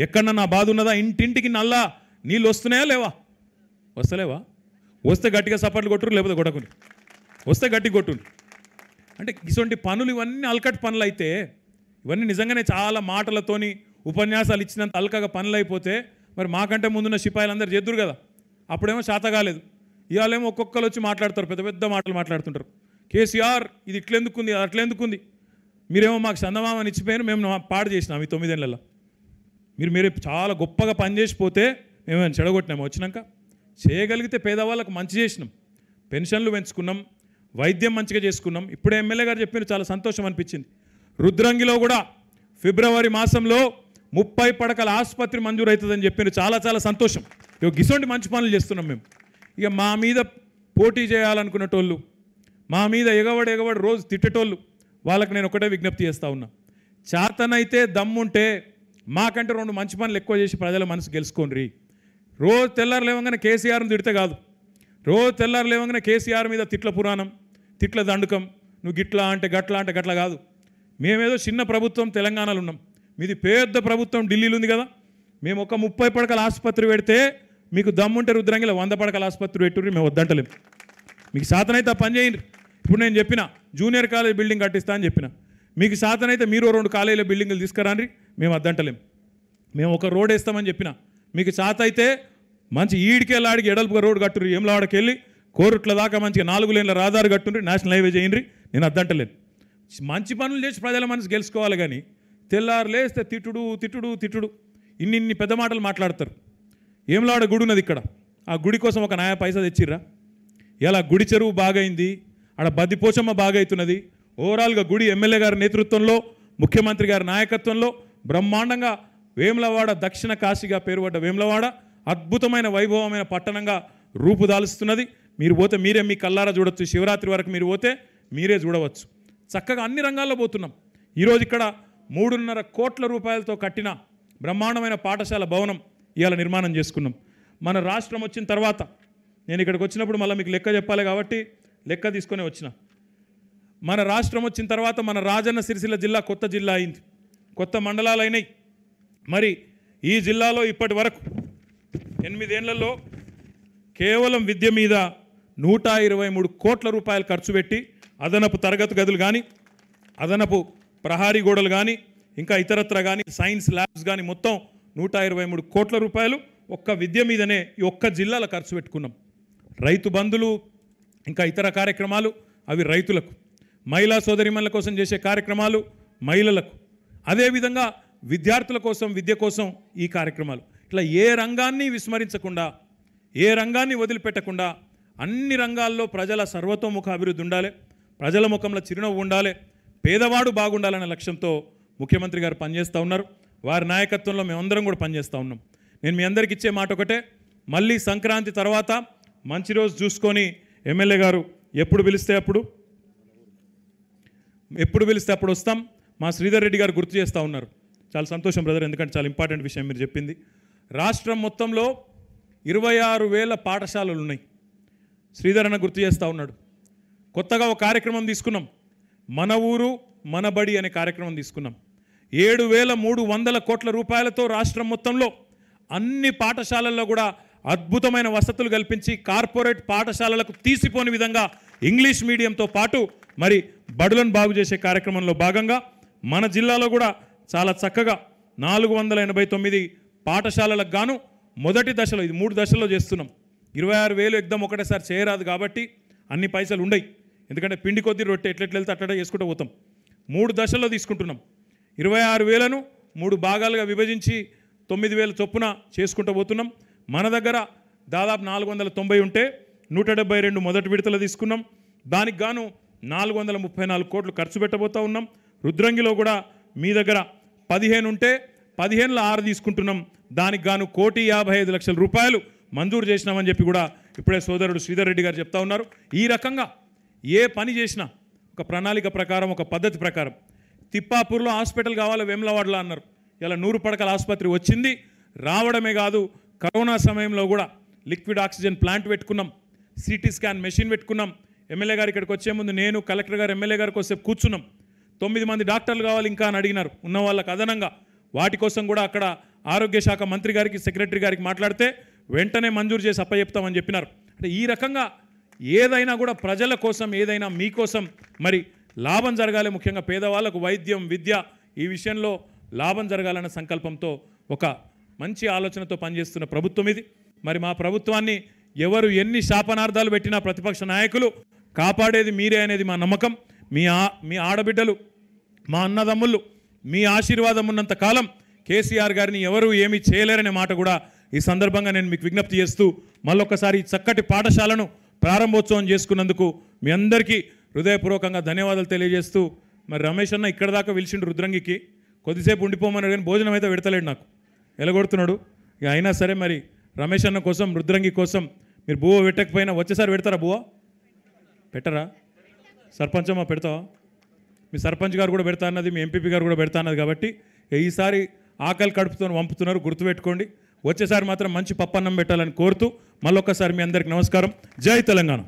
ఎక్కడన్నా నా బాధ ఉన్నదా? ఇంటింటికి నల్లా నీళ్ళు వస్తున్నాయా లేవా? వస్తలేవా? వస్తే గట్టిగా సపాట్లు కొట్టురు లేకపోతే కొట్టకుని వస్తే గట్టి కొట్టురు అంటే ఇటువంటి పనులు ఇవన్నీ అల్కటి పనులు అయితే ఇవన్నీ నిజంగానే చాలా మాటలతోని ఉపన్యాసాలు ఇచ్చినంత అల్కగా పనులు అయిపోతే మరి మాకంటే ముందున్న సిపాయిలు అందరు చేద్దురు కదా? అప్పుడేమో శాత కాలేదు. ఇవాళేమో ఒక్కొక్కరు వచ్చి మాట్లాడతారు పెద్ద పెద్ద మాటలు మాట్లాడుతుంటారు. కేసీఆర్ ఇది ఇట్లెందుకుంది అది అట్లెందుకుంది మీరేమో మాకు చందమామని ఇచ్చిపోయారు మేము పాడు చేసినాం ఈ తొమ్మిదేళ్ళలో మీరు మీరు చాలా గొప్పగా పనిచేసిపోతే మేమేమైనా చెడగొట్టినాము? వచ్చినాక? చేయగలిగితే పేదవాళ్ళకు మంచి చేసినాం. పెన్షన్లు పెంచుకున్నాం. వైద్యం మంచిగా చేసుకున్నాం. ఇప్పుడే ఎమ్మెల్యే గారు చెప్పిన చాలా సంతోషం అనిపించింది. రుద్రంగిలో కూడా ఫిబ్రవరి మాసంలో ముప్పై పడకల ఆసుపత్రి మంజూరు అవుతుందని చెప్పిన చాలా చాలా సంతోషం. ఇక గిసొంటి మంచి పనులు చేస్తున్నాం మేము. ఇక మా మీద పోటీ చేయాలనుకునేటోళ్ళు మా మీద ఎగవడి ఎగవడి రోజు తిట్టేటోళ్ళు వాళ్ళకి నేను ఒకటే విజ్ఞప్తి చేస్తా ఉన్నా. చేతనైతే దమ్ముంటే మాకంటే రెండు మంచి పనులు ఎక్కువ చేసి ప్రజల మనసు గెలుచుకోండి. రోజు తెల్లారు లేవగానే కేసీఆర్ని తిడితే కాదు. రోజు తెల్లారు లేవగానే కేసీఆర్ మీద తిట్ల పురాణం తిట్ల దండుకం నువ్వు గిట్లా అంటే గట్లా అంటే గట్ల కాదు. మేమేదో చిన్న ప్రభుత్వం తెలంగాణలో ఉన్నాం. మీది పెద్ద ప్రభుత్వం ఢిల్లీలో ఉంది కదా. మేము ఒక ముప్పై పడకల ఆసుపత్రి పెడితే మీకు దమ్ముంటే రుద్రంగిల వంద పడకల ఆసుపత్రి పెట్టుర్రి మేము వద్దంటలేం. మీకు సాతనైతే ఆ పని చేయండి. ఇప్పుడు నేను చెప్పిన జూనియర్ కాలేజ్ బిల్డింగ్ కట్టిస్తా అని చెప్పిన. మీకు సాతనైతే మీరు రెండు కాలేజీల బిల్డింగ్లు తీసుకురాండి మేము అద్దంటలేం. మేము ఒక రోడ్ వేస్తామని చెప్పిన. మీకు చాత అయితే మంచి ఈడికెళ్ళాడికి ఎడల్పుగా రోడ్ కట్టుర్రి. ఏమలాడకి వెళ్ళి కోరుట్ల దాకా మంచిగా నాలుగు లేన్ల రహదారి కట్టుండ్రి నేషనల్ హైవే చేయండి నేను అద్దంటలేను. మంచి పనులు చేసి ప్రజల మనసు గెలుచుకోవాలి కానీ తెల్లారు లేస్తే తిట్టుడు తిట్టుడు తిట్టుడు. ఇన్ని ఇన్ని పెద్ద మాటలు మాట్లాడతారు. ఏమలాడ గుడి ఉన్నది ఇక్కడ? ఆ గుడి కోసం ఒక నాయ పైసా తెచ్చిర్రా? ఇలా గుడి చెరువు బాగైంది? ఆడ బద్దిపోచమ్మ బాగైతున్నది. ఓవరాల్గా గుడి ఎమ్మెల్యే గారి నేతృత్వంలో ముఖ్యమంత్రి గారి నాయకత్వంలో బ్రహ్మాండంగా వేములవాడ దక్షిణ కాశీగా పేరుపడ్డ వేములవాడ అద్భుతమైన వైభవమైన పట్టణంగా రూపుదాలుస్తున్నది. మీరు పోతే మీరే మీ కల్లారా చూడొచ్చు. శివరాత్రి వరకు మీరు పోతే మీరే చూడవచ్చు. చక్కగా అన్ని రంగాల్లో పోతున్నాం. ఈరోజు ఇక్కడ మూడున్నర కోట్ల రూపాయలతో కట్టిన బ్రహ్మాండమైన పాఠశాల భవనం ఇవాళ నిర్మాణం చేసుకున్నాం. మన రాష్ట్రం వచ్చిన తర్వాత నేను ఇక్కడికి వచ్చినప్పుడు మళ్ళీ మీకు లెక్క చెప్పాలి కాబట్టి లెక్క తీసుకొని వచ్చిన. మన రాష్ట్రం వచ్చిన తర్వాత మన రాజన్న సిరిసిల్ల జిల్లా కొత్త జిల్లా అయింది. కొత్త మండలాలు అయినాయి మరి ఈ జిల్లాలో ఇప్పటి వరకు ఎనిమిదేళ్ళలో కేవలం విద్య మీద నూట ఇరవై మూడు కోట్ల రూపాయలు ఖర్చు పెట్టి అదనపు తరగతి గదులు కానీ అదనపు ప్రహారీ గోడలు కానీ ఇంకా ఇతరత్ర కానీ సైన్స్ ల్యాబ్స్ కానీ మొత్తం నూట ఇరవై మూడు కోట్ల రూపాయలు ఒక్క విద్య మీదనే ఈ ఒక్క జిల్లాలో ఖర్చు పెట్టుకున్నాం. రైతు బంధులు ఇంకా ఇతర కార్యక్రమాలు అవి రైతులకు మహిళా సోదరిమణుల కోసం చేసే కార్యక్రమాలు మహిళలకు. అదేవిధంగా విద్యార్థుల కోసం విద్య కోసం ఈ కార్యక్రమాలు. ఇట్లా ఏ రంగాన్ని విస్మరించకుండా ఏ రంగాన్ని వదిలిపెట్టకుండా అన్ని రంగాల్లో ప్రజల సర్వతోముఖ అభివృద్ధి ఉండాలి ప్రజల ముఖంలో చిరునవ్వు ఉండాలి పేదవాడు బాగుండాలనే లక్ష్యంతో ముఖ్యమంత్రి గారు పనిచేస్తూ ఉన్నారు. వారి నాయకత్వంలో మేమందరం కూడా పనిచేస్తూ ఉన్నాం. నేను మీ అందరికి ఇచ్చే మాట ఒకటే మళ్ళీ సంక్రాంతి తర్వాత మంచి రోజు చూసుకొని ఎమ్మెల్యే గారు ఎప్పుడు పిలిస్తే అప్పుడు? ఎప్పుడు పిలిస్తే అప్పుడు వస్తాం? మా శ్రీధర్ రెడ్డి గారు గుర్తు చేస్తూ ఉన్నారు. చాలా సంతోషం బ్రదర్ ఎందుకంటే చాలా ఇంపార్టెంట్ విషయం మీరు చెప్పింది. రాష్ట్రం మొత్తంలో ఇరవై ఆరు వేల పాఠశాలలు ఉన్నాయి. శ్రీధర్ అన్న గుర్తు చేస్తూ ఉన్నాడు. కొత్తగా ఒక కార్యక్రమం తీసుకున్నాం. మన ఊరు మన బడి అనే కార్యక్రమం తీసుకున్నాం. ఏడు వేల మూడు వందల కోట్ల రూపాయలతో రాష్ట్రం మొత్తంలో అన్ని పాఠశాలల్లో కూడా అద్భుతమైన వసతులు కల్పించి కార్పొరేట్ పాఠశాలలకు తీసిపోని విధంగా ఇంగ్లీష్ మీడియంతో పాటు మరి బడులను బాగు చేసే కార్యక్రమంలో భాగంగా మన జిల్లాలో కూడా చాలా చక్కగా నాలుగు వందల ఎనభై తొమ్మిది పాఠశాలలకు గాను మొదటి దశలో ఇది మూడు దశల్లో చేస్తున్నాం. ఇరవై ఆరు వేలు ఎగ్దం ఒకటేసారి చేయరాదు కాబట్టి అన్ని పైసలు ఉండయి. ఎందుకంటే పిండి కొద్ది రొట్టె ఎట్లెట్లెళ్తే వెళ్తే చేసుకుంటూ పోతాం. మూడు దశల్లో తీసుకుంటున్నాం. ఇరవై ఆరు వేలను మూడు భాగాలుగా విభజించి తొమ్మిది వేల చొప్పున చేసుకుంటూ పోతున్నాం. మన దగ్గర దాదాపు నాలుగు వందల తొంభై ఉంటే నూట డెబ్బై రెండు మొదటి విడతలు తీసుకున్నాం. దానికి గాను నాలుగు వందల ముప్పై నాలుగు కోట్లు ఖర్చు పెట్టబోతూ ఉన్నాం. రుద్రంగిలో కూడా మీ దగ్గర పదిహేను ఉంటే పదిహేనులో ఆరు తీసుకుంటున్నాం. దానికి గాను కోటి యాభై ఐదు లక్షల రూపాయలు మంజూరు చేసినామని చెప్పి కూడా ఇప్పుడే సోదరుడు శ్రీధర్ రెడ్డి గారు చెప్తా ఉన్నారు. ఈ రకంగా ఏ పని చేసినా ఒక ప్రణాళిక ప్రకారం ఒక పద్ధతి ప్రకారం తిప్పాపూర్లో హాస్పిటల్ కావాలి వేములవాడలో అన్నారు. ఇలా నూరు పడకల ఆసుపత్రి వచ్చింది. రావడమే కాదు కరోనా సమయంలో కూడా లిక్విడ్ ఆక్సిజన్ ప్లాంట్ పెట్టుకున్నాం. సిటీ స్కాన్ మెషిన్ పెట్టుకున్నాం. ఎమ్మెల్యే గారు ఇక్కడికి వచ్చే ముందు నేను కలెక్టర్ గారు ఎమ్మెల్యే గారికి వస్తే కూర్చున్నాం. తొమ్మిది మంది డాక్టర్లు కావాలి ఇంకా అని అడిగినారు. ఉన్న వాళ్ళకి అదనంగా. వాటి కోసం కూడా అక్కడ ఆరోగ్య శాఖ మంత్రి గారికి సెక్రటరీ గారికి మాట్లాడితే వెంటనే మంజూరు చేసి అప్పచెప్తామని చెప్పినారు. అంటే ఈ రకంగా ఏదైనా కూడా ప్రజల కోసం ఏదైనా మీకోసం మరి లాభం జరగాలి ముఖ్యంగా పేదవాళ్ళకు వైద్యం విద్య ఈ విషయంలో లాభం జరగాలన్న సంకల్పంతో ఒక మంచి ఆలోచనతో పనిచేస్తున్న ప్రభుత్వం ఇది. మరి మా ప్రభుత్వాన్ని ఎవరు ఎన్ని శాపనార్థాలు పెట్టినా ప్రతిపక్ష నాయకులు కాపాడేది మీరే అనేది మా నమ్మకం. మీ ఆ మీ ఆడబిడ్డలు మా అన్నదమ్ములు మీ ఆశీర్వాదం ఉన్నంత కాలం కేసీఆర్ గారిని ఎవరు ఏమీ చేయలేరనే మాట కూడా ఈ సందర్భంగా నేను మీకు విజ్ఞప్తి చేస్తూ మళ్ళొక్కసారి చక్కటి పాఠశాలను ప్రారంభోత్సవం చేసుకున్నందుకు మీ అందరికీ హృదయపూర్వకంగా ధన్యవాదాలు తెలియజేస్తూ మరి రమేష్ అన్న ఇక్కడ దాకా పిలిచిండు రుద్రంగికి కొద్దిసేపు ఉండిపోమన్నాడు కానీ భోజనం అయితే పెడతలేడు నాకు. ఎలగొడుతున్నాడు. ఇక అయినా సరే మరి రమేష్ అన్న కోసం రుద్రంగి కోసం మీరు బువ్వ పెట్టకపోయినా వచ్చేసారి పెడతారా బువ్వ? పెట్టరా? సర్పంచమ్మా పెడతావా? మీ సర్పంచ్ గారు కూడా పెడతా అన్నది మీ ఎంపీపీ గారు కూడా పెడతా అన్నది కాబట్టి ఈసారి ఆకలి కడుపుతో పంపుతున్నారు గుర్తుపెట్టుకోండి. వచ్చేసారి మాత్రం మంచి పప్పన్నం పెట్టాలని కోరుతూ మళ్ళొక్కసారి మీ అందరికి నమస్కారం. జై తెలంగాణ.